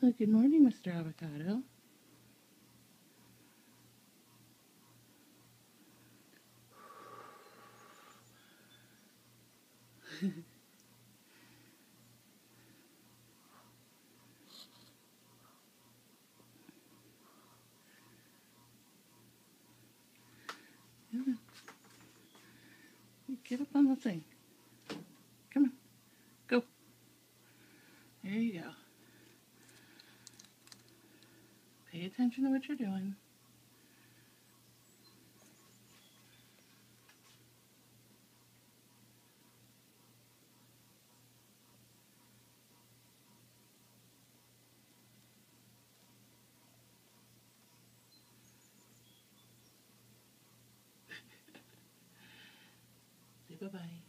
Well, good morning, Mr. Avocado. Get up on the thing. Come on. Go. There you go. Pay attention to what you're doing. Bye-bye.